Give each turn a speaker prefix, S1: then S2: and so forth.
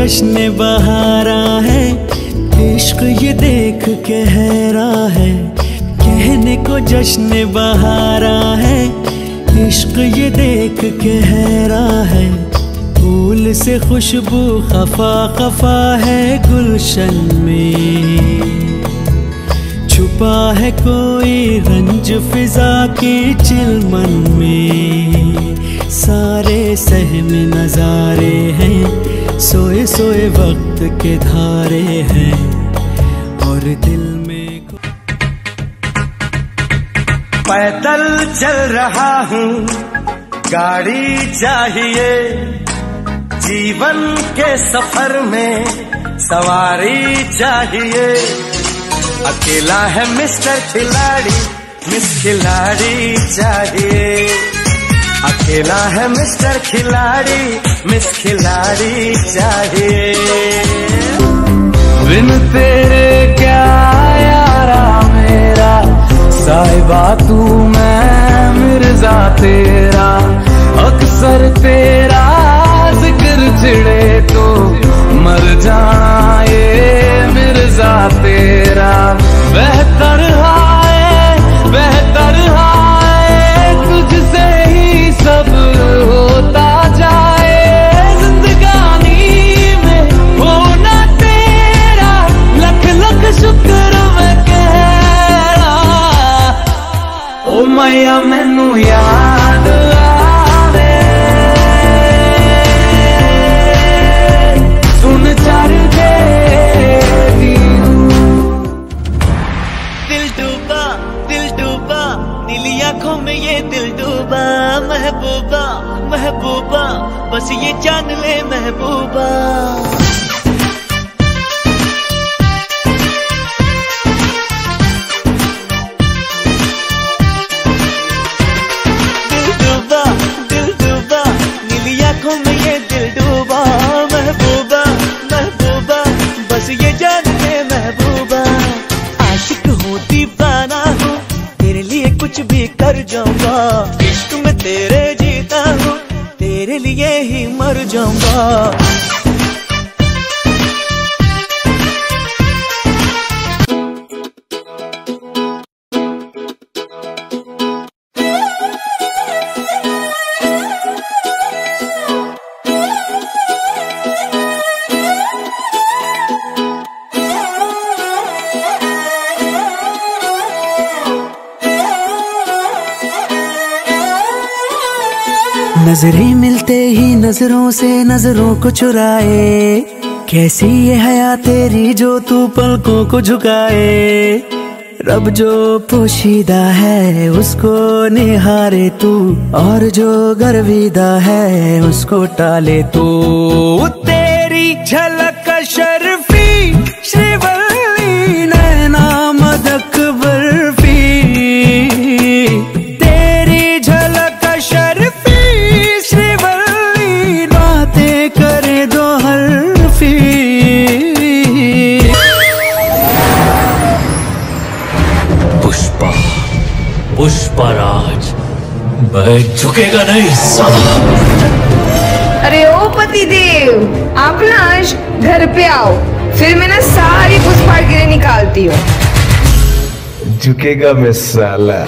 S1: जश्न बहारा है। इश्क ये देख के हैरा है। कहने को जश्न बहारा है। इश्क ये देख के हैरा है। फूल से खुशबू खफा खफा है गुलशन में। छुपा है कोई रंज फिजा के चिलमन में। सारे सहम नजारे सोए वक्त के धारे हैं और दिल में
S2: पैदल चल रहा हूँ, गाड़ी चाहिए। जीवन के सफ़र में सवारी चाहिए। अकेला है मिस्टर खिलाड़ी, मिस खिलाड़ी चाहिए। अकेला है मिस्टर खिलाड़ी, मिस खिलाड़ी चाहिए।
S3: बिन तेरे क्या यारा मेरा? साहिबा तू मैं मिर्ज़ा तेरा। अक्सर तेरा ज़िक्र छिड़े तो मर ये मिर्ज़ा तेरा। बेहतर मैया मैनू याद आवे सुन चर दे
S1: दिल डूबा दिल डूबा नीली आँखों में ये दिल डूबा महबूबा महबूबा बस ये जान ले महबूबा बस ये जान ले महबूबा। आशिक हूँ दीवाना हूँ, तेरे लिए कुछ भी कर जाऊँगा। इश्क में तेरे जीता हूँ, तेरे लिए ही मर जाऊँगा। नज़रें मिलते ही नज़रों से नज़रों को चुराए। कैसी ये हया तेरी जो तू पलकों को झुकाए? रब जो पोशीदा है, उसको निहारे तू। और जो गर्विदा है, उसको टाले तू। तेरी झलक
S4: मैं झुकेगा नहीं साला
S5: अरे ओ पति देव आप ना आज घर पे आओ फिर मैं ना सारी पुष्पा गिरे निकालती हूँ।
S3: झुकेगा मैं साला।